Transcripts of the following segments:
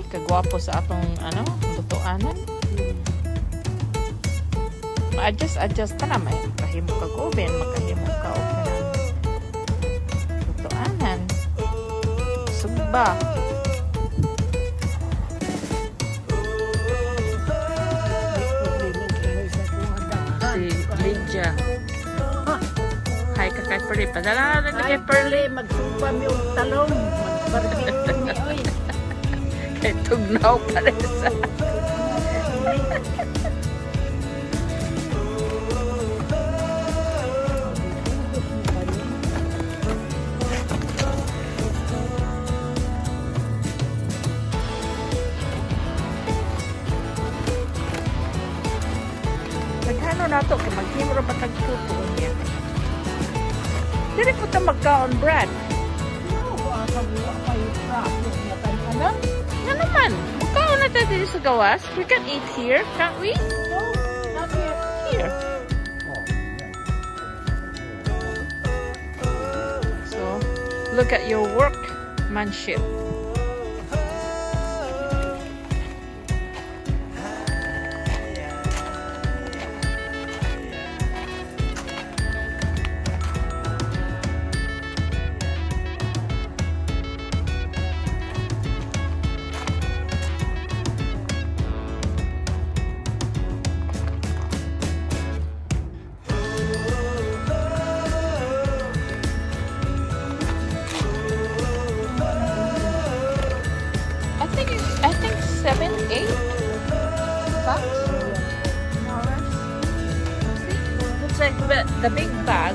Day, kagwapo sa atong ano, lutuanan. Ma-adjust, adjust pa na. May makahimo ka oven, makahimo ka oven ng lutuanan. Sugba. Si Lydia. Hi ka kay Perly. Padala na kay Perly. magsupa mi og talong, magbarbecue mi oy. Kay tugnaw pa rin sa... Naghano na to, kay maghimo ra batag tuto niya. Dili po ta magkaon, Brad. We can eat here, can't we? No, not here. Here. So, look at your workmanship. também para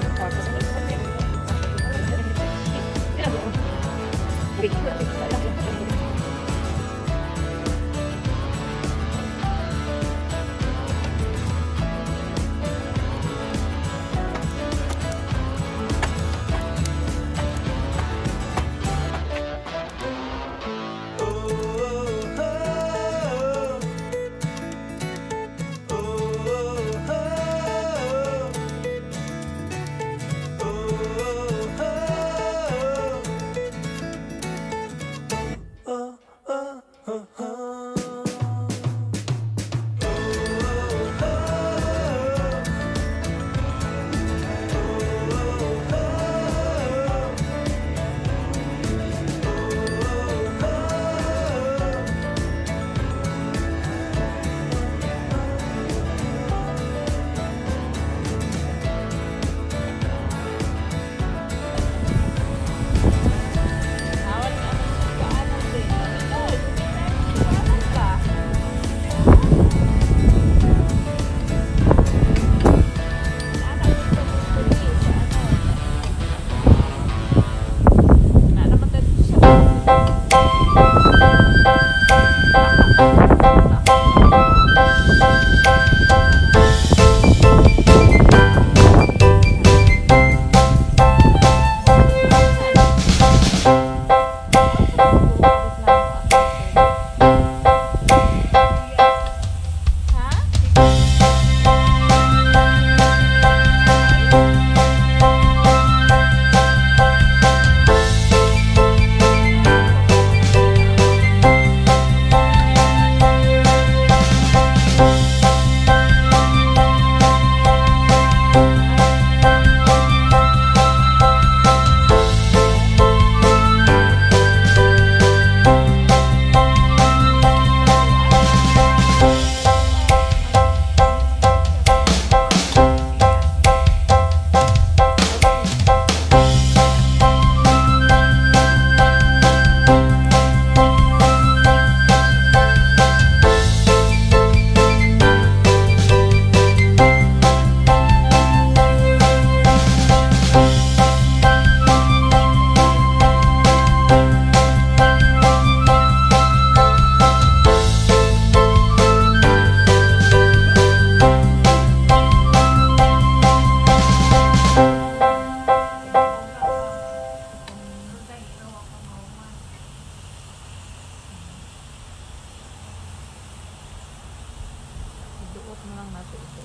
mo lang natin ito.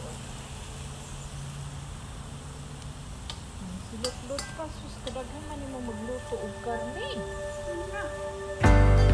Hmm, Silot-lot pa, sus, kadaghan man mo magluto og karne. Hmm.